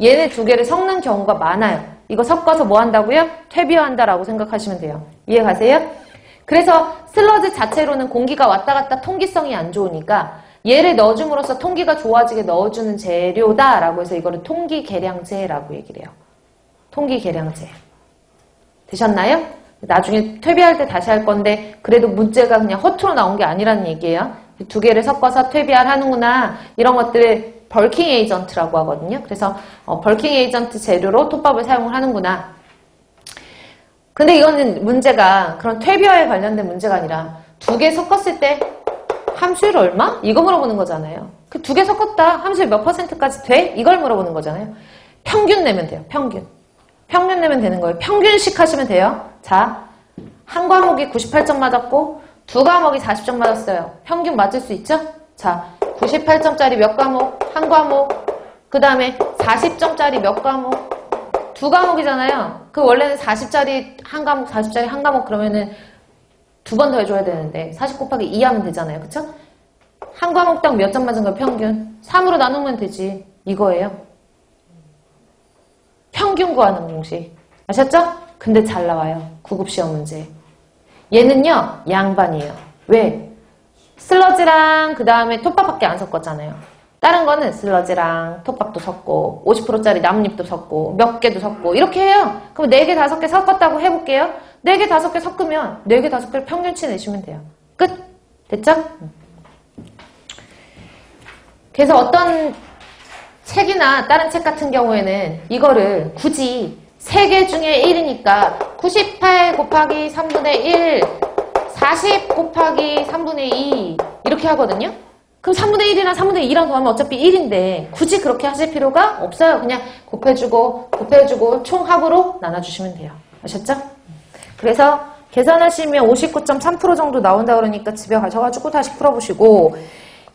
얘네 두 개를 섞는 경우가 많아요. 이거 섞어서 뭐 한다고요? 퇴비화한다라고 생각하시면 돼요. 이해 가세요? 그래서 슬러지 자체로는 공기가 왔다 갔다 통기성이 안 좋으니까 얘를 넣어줌으로써 통기가 좋아지게 넣어주는 재료다라고 해서 이거를 통기계량제라고 얘기를 해요. 통기계량제. 되셨나요? 나중에 퇴비할 때 다시 할 건데 그래도 문제가 그냥 허투루 나온 게 아니라는 얘기예요. 두 개를 섞어서 퇴비할 하는구나 이런 것들을 벌킹 에이전트라고 하거든요. 그래서 어, 벌킹 에이전트 재료로 톱밥을 사용을 하는구나. 근데 이거는 문제가 그런 퇴비화에 관련된 문제가 아니라 두 개 섞었을 때 함수율 얼마? 이거 물어보는 거잖아요. 그 두 개 섞었다 함수율 몇 퍼센트까지 돼? 이걸 물어보는 거잖아요. 평균 내면 돼요. 평균. 평균 내면 되는 거예요. 평균식 하시면 돼요. 자, 한 과목이 98점 맞았고 두 과목이 40점 맞았어요. 평균 맞을 수 있죠? 자, 98점짜리 몇 과목? 한 과목. 그 다음에 40점짜리 몇 과목? 두 과목이잖아요. 그 원래는 40짜리 한 과목, 40짜리 한 과목 그러면은 두 번 더 해줘야 되는데 40 곱하기 2 하면 되잖아요. 그쵸? 한 과목당 몇 점 맞은 거예요? 평균. 3으로 나누면 되지. 이거예요. 평균 구하는 공식. 아셨죠? 근데 잘 나와요. 구급시험 문제. 얘는요, 양반이에요. 왜? 슬러지랑 그 다음에 톱밥밖에 안 섞었잖아요. 다른 거는 슬러지랑 톱밥도 섞고 50%짜리 나뭇잎도 섞고 몇 개도 섞고 이렇게 해요. 그럼 4개, 5개 섞었다고 해볼게요. 4개, 5개 섞으면 4개, 5개를 평균치 내시면 돼요. 끝! 됐죠? 그래서 어떤 책이나 다른 책 같은 경우에는 이거를 굳이 3개 중에 1이니까 98 곱하기 3분의 1, 40 곱하기 3분의 2 이렇게 하거든요. 그럼 3분의 1이랑 3분의 2랑 더하면 어차피 1인데 굳이 그렇게 하실 필요가 없어요. 그냥 곱해주고 곱해주고 총합으로 나눠주시면 돼요. 아셨죠? 그래서 계산하시면 59.3% 정도 나온다 그러니까 집에 가셔가지고 다시 풀어보시고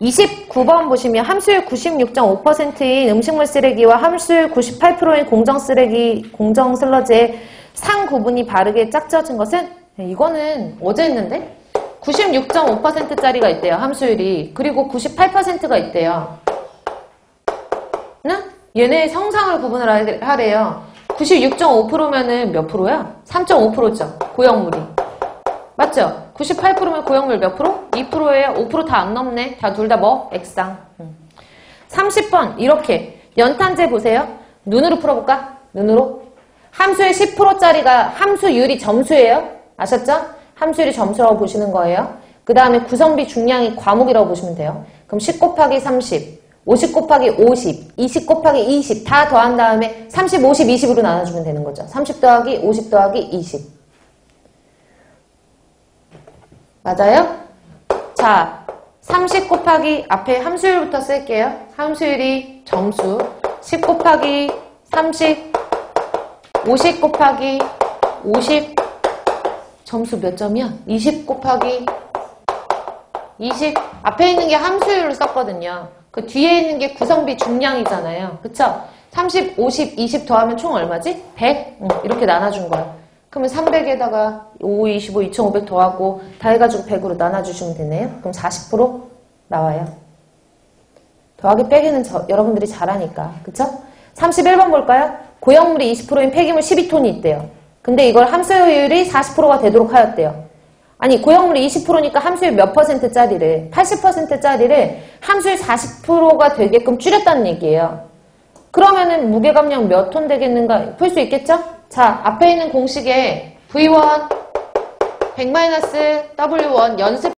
29번 보시면 함수율 96.5%인 음식물 쓰레기와 함수율 98%인 공정 쓰레기, 공정 슬러지의 상 구분이 바르게 짝지어진 것은 네, 이거는 어제 했는데 96.5%짜리가 있대요. 함수율이. 그리고 98%가 있대요. 나? 얘네 성상을 구분을 하래요. 96.5%면은 몇 프로야? 3.5%죠. 고형물이. 맞죠? 98%면 고형물 몇 프로? 2%예요. 5%다 안 넘네. 다 둘 다 뭐? 액상. 30번 이렇게 연탄재 보세요. 눈으로 풀어볼까? 눈으로. 함수의 10%짜리가 함수율이 점수예요. 아셨죠? 함수율이 점수라고 보시는 거예요. 그 다음에 구성비 중량이 과목이라고 보시면 돼요. 그럼 10 곱하기 30, 50 곱하기 50, 20 곱하기 20 다 더한 다음에 30, 50, 20으로 나눠주면 되는 거죠. 30 더하기 50 더하기 20. 맞아요? 자, 30 곱하기 앞에 함수율부터 쓸게요. 함수율이 점수 10 곱하기 30, 50 곱하기 50 점수 몇 점이야? 20 곱하기 20 앞에 있는 게 함수율로 썼거든요. 그 뒤에 있는 게 구성비 중량이잖아요. 그쵸? 30, 50, 20 더하면 총 얼마지? 100? 응, 이렇게 나눠준 거예요. 그러면 300에다가 5, 25, 2500 더하고 다 해가지고 100으로 나눠주시면 되네요. 그럼 40% 나와요. 더하기 빼기는 저, 여러분들이 잘하니까. 그쵸? 31번 볼까요? 고형물이 20%인 폐기물 12톤이 있대요. 근데 이걸 함수율이 40%가 되도록 하였대요. 아니 고형물이 20%니까 함수율 몇 퍼센트짜리를 80%짜리를 함수율 40%가 되게끔 줄였다는 얘기예요. 그러면은 무게감량 몇 톤 되겠는가 풀 수 있겠죠? 자 앞에 있는 공식에 V1 100-W1 연습